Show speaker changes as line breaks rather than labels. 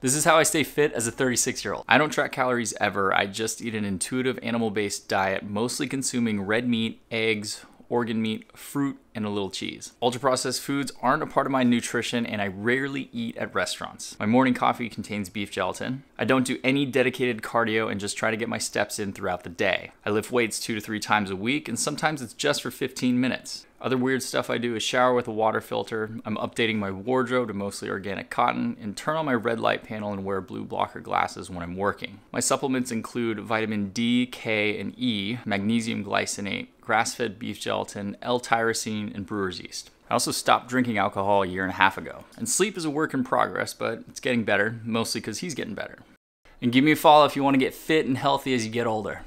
This is how I stay fit as a 36 year old. I don't track calories ever, I just eat an intuitive animal based diet, mostly consuming red meat, eggs, organ meat, fruit, and a little cheese. Ultra processed foods aren't a part of my nutrition and I rarely eat at restaurants. My morning coffee contains beef gelatin. I don't do any dedicated cardio and just try to get my steps in throughout the day. I lift weights two to three times a week and sometimes it's just for 15 minutes. Other weird stuff I do is shower with a water filter. I'm updating my wardrobe to mostly organic cotton and turn on my red light panel and wear blue blocker glasses when I'm working. My supplements include vitamin D, K, and E, magnesium glycinate, grass fed beef gelatin, L tyrosine, and brewer's yeast. I also stopped drinking alcohol a year and a half ago. And sleep is a work in progress, but it's getting better, mostly because he's getting better. And give me a follow if you want to get fit and healthy as you get older.